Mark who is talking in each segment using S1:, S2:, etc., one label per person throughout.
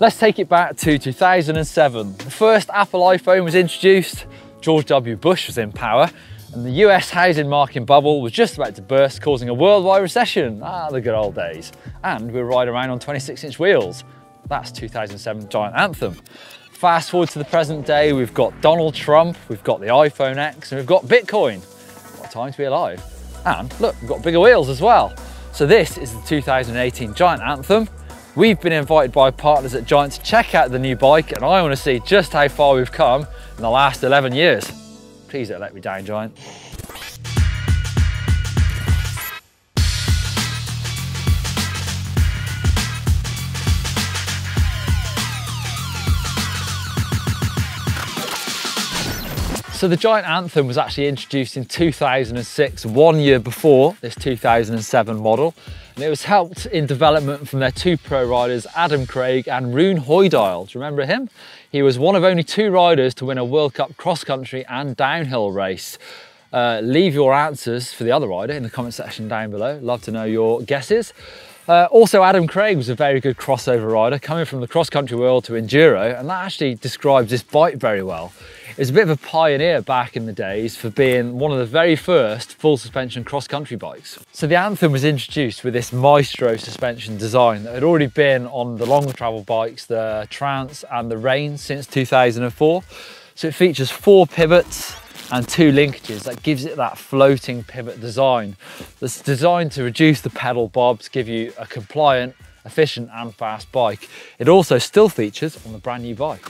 S1: Let's take it back to 2007. The first Apple iPhone was introduced, George W. Bush was in power, and the US housing market bubble was just about to burst, causing a worldwide recession. Ah, the good old days. And we were riding around on 26 inch wheels. That's 2007 Giant Anthem. Fast forward to the present day, we've got Donald Trump, we've got the iPhone X, and we've got Bitcoin. What a time to be alive. And look, we've got bigger wheels as well. So this is the 2018 Giant Anthem. We've been invited by partners at Giant to check out the new bike and I want to see just how far we've come in the last 11 years. Please don't let me down, Giant. So the Giant Anthem was actually introduced in 2006, one year before this 2007 model. And it was helped in development from their two pro riders, Adam Craig and Rune Højdahl. Do you remember him? He was one of only two riders to win a World Cup cross country and downhill race. Uh, leave your answers for the other rider in the comment section down below. Love to know your guesses. Uh, also, Adam Craig was a very good crossover rider, coming from the cross-country world to enduro, and that actually describes this bike very well. It was a bit of a pioneer back in the days for being one of the very first full suspension cross-country bikes. So the Anthem was introduced with this Maestro suspension design that had already been on the longer travel bikes, the Trance and the Reign since 2004. So it features four pivots, and two linkages that gives it that floating pivot design that's designed to reduce the pedal bobs, give you a compliant, efficient and fast bike. It also still features on the brand new bike.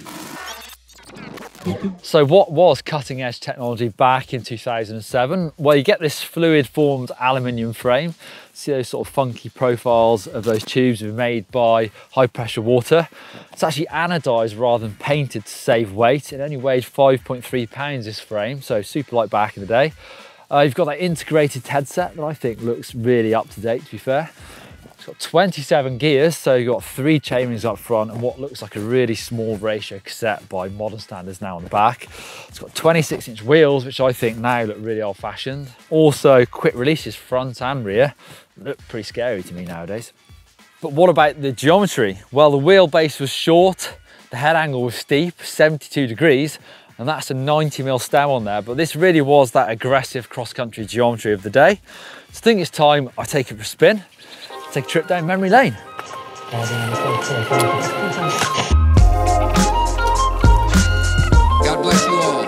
S1: So what was cutting edge technology back in 2007? Well, you get this fluid formed aluminium frame. See those sort of funky profiles of those tubes made by high pressure water. It's actually anodized rather than painted to save weight. It only weighed 5.3 pounds this frame, so super light back in the day. Uh, you've got that integrated headset that I think looks really up to date to be fair got 27 gears, so you've got three chainrings up front and what looks like a really small ratio cassette by modern standards now on the back. It's got 26 inch wheels, which I think now look really old fashioned. Also quick releases front and rear. Look pretty scary to me nowadays. But what about the geometry? Well, the wheelbase was short, the head angle was steep, 72 degrees, and that's a 90 mil stem on there. But this really was that aggressive cross-country geometry of the day. So I think it's time I take it for a spin take a trip down memory lane.
S2: God bless you all.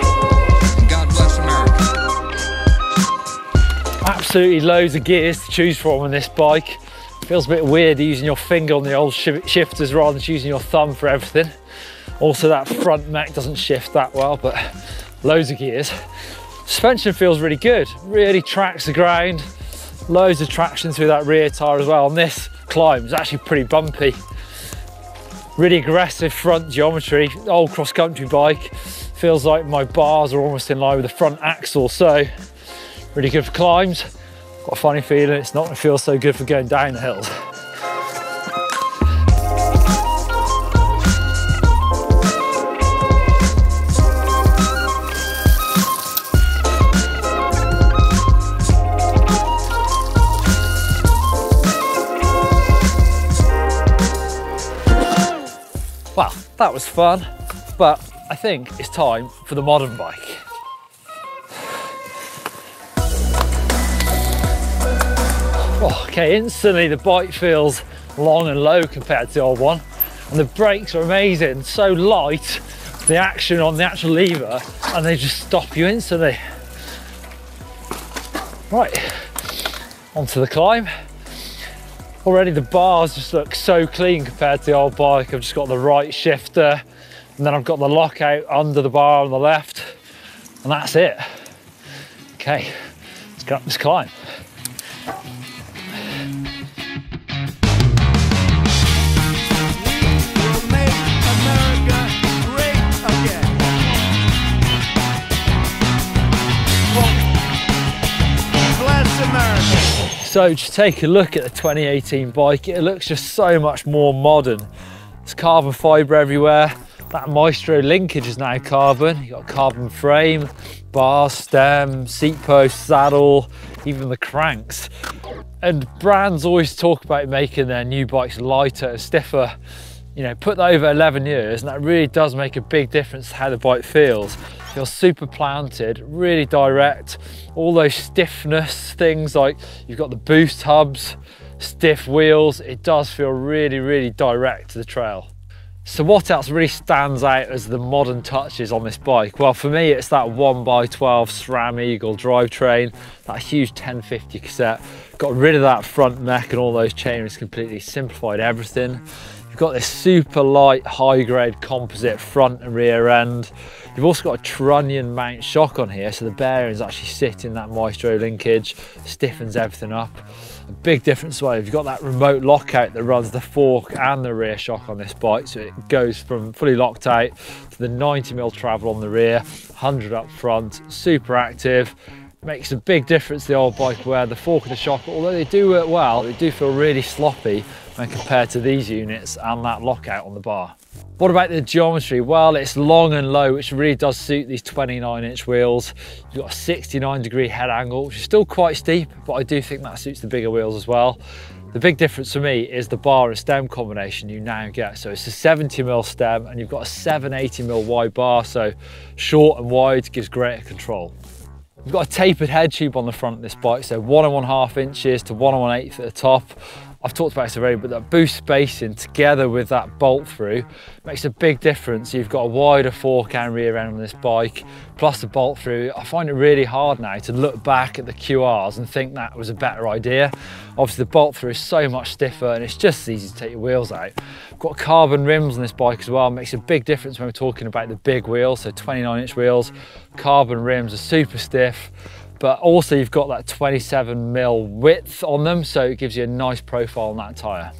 S2: God bless America.
S1: Absolutely loads of gears to choose from on this bike. Feels a bit weird using your finger on the old shifters rather than using your thumb for everything. Also that front mech doesn't shift that well, but loads of gears. Suspension feels really good, really tracks the ground, loads of traction through that rear tyre as well. And this climb is actually pretty bumpy. Really aggressive front geometry, old cross-country bike. Feels like my bars are almost in line with the front axle. So really good for climbs. Got a funny feeling it's not gonna feel so good for going down the hills. That was fun, but I think it's time for the modern bike. Oh, okay, instantly the bike feels long and low compared to the old one. And the brakes are amazing, so light, the action on the actual lever, and they just stop you instantly. Right, onto the climb. Already the bars just look so clean compared to the old bike. I've just got the right shifter and then I've got the lockout under the bar on the left and that's it. Okay, let's get up this climb. So just take a look at the 2018 bike. It looks just so much more modern. It's carbon fiber everywhere. That Maestro linkage is now carbon. You've got carbon frame, bar, stem, seat post, saddle, even the cranks. And brands always talk about making their new bikes lighter, and stiffer. You know, put that over 11 years and that really does make a big difference to how the bike feels. Feels super planted, really direct. All those stiffness things like you've got the boost hubs, stiff wheels, it does feel really, really direct to the trail. So what else really stands out as the modern touches on this bike? Well, for me, it's that 1x12 SRAM Eagle drivetrain, that huge 1050 cassette. Got rid of that front mech and all those chainrings completely, simplified everything. You've got this super light, high grade composite front and rear end. You've also got a trunnion mount shock on here, so the bearings actually sit in that Maestro linkage, stiffens everything up. A big difference well, you've got that remote lockout that runs the fork and the rear shock on this bike, so it goes from fully locked out to the 90mm travel on the rear, 100 up front, super active, makes a big difference the old bike where the fork and the shock, although they do work well, they do feel really sloppy when compared to these units and that lockout on the bar. What about the geometry? Well, it's long and low, which really does suit these 29 inch wheels. You've got a 69 degree head angle, which is still quite steep, but I do think that suits the bigger wheels as well. The big difference for me is the bar and stem combination you now get. So it's a 70mm stem and you've got a 780mm wide bar, so short and wide gives greater control. We've got a tapered head tube on the front of this bike, so one and one half inches to one and one eighth at the top. I've talked about this already, but that boost spacing together with that bolt through makes a big difference. You've got a wider fork and rear end on this bike, plus the bolt through. I find it really hard now to look back at the QRs and think that was a better idea. Obviously the bolt through is so much stiffer and it's just easy to take your wheels out. I've got carbon rims on this bike as well, it makes a big difference when we're talking about the big wheels, so 29 inch wheels. Carbon rims are super stiff but also you've got that 27 mil width on them, so it gives you a nice profile on that tyre.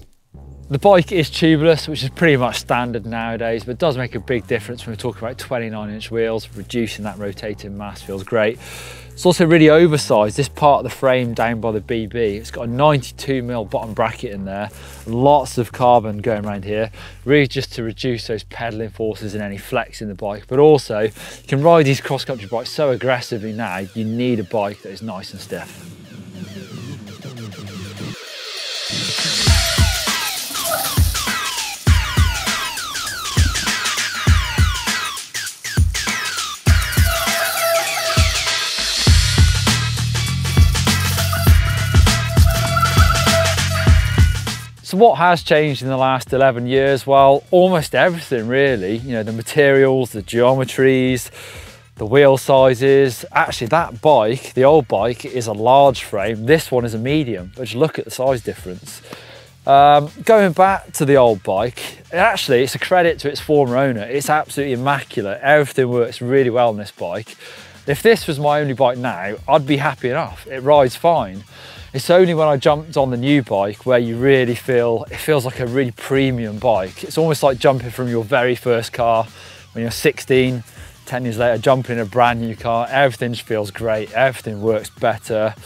S1: The bike is tubeless, which is pretty much standard nowadays, but does make a big difference when we're talking about 29 inch wheels, reducing that rotating mass feels great. It's also really oversized, this part of the frame down by the BB. It's got a 92 mil bottom bracket in there, lots of carbon going around here, really just to reduce those pedaling forces and any flex in the bike. But also, you can ride these cross-country bikes so aggressively now, you need a bike that is nice and stiff. What has changed in the last 11 years? Well, almost everything really. You know, the materials, the geometries, the wheel sizes. Actually, that bike, the old bike, is a large frame. This one is a medium, but just look at the size difference. Um, going back to the old bike, actually, it's a credit to its former owner. It's absolutely immaculate. Everything works really well on this bike. If this was my only bike now, I'd be happy enough. It rides fine. It's only when I jumped on the new bike where you really feel, it feels like a really premium bike. It's almost like jumping from your very first car when you're 16, 10 years later, jumping in a brand new car. Everything feels great. Everything works better.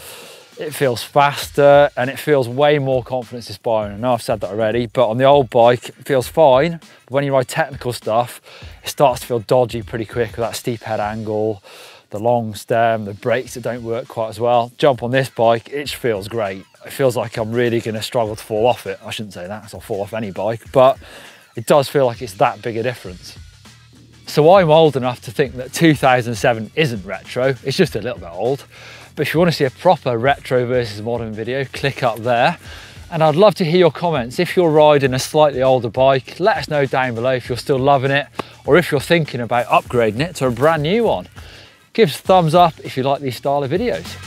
S1: It feels faster and it feels way more confidence inspiring. I know I've said that already, but on the old bike, it feels fine. But when you ride technical stuff, it starts to feel dodgy pretty quick with that steep head angle, the long stem, the brakes that don't work quite as well. Jump on this bike, it feels great. It feels like I'm really gonna struggle to fall off it. I shouldn't say that, I'll fall off any bike, but it does feel like it's that big a difference. So I'm old enough to think that 2007 isn't retro, it's just a little bit old. But if you wanna see a proper retro versus modern video, click up there. And I'd love to hear your comments. If you're riding a slightly older bike, let us know down below if you're still loving it, or if you're thinking about upgrading it to a brand new one. Give us a thumbs up if you like these style of videos.